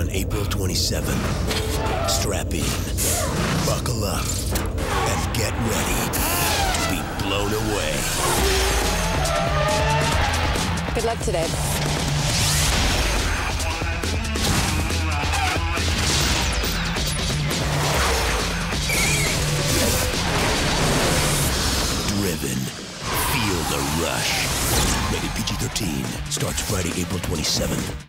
on April 27th. Strap in, buckle up, and get ready to be blown away. Good luck today. Driven. Feel the rush. Rated PG 13. Starts Friday, April 27th.